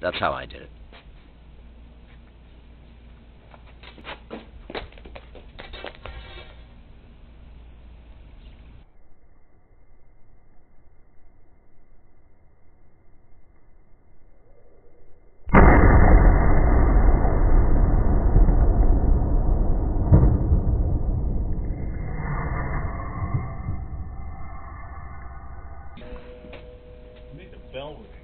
That's how I did it. bell ring.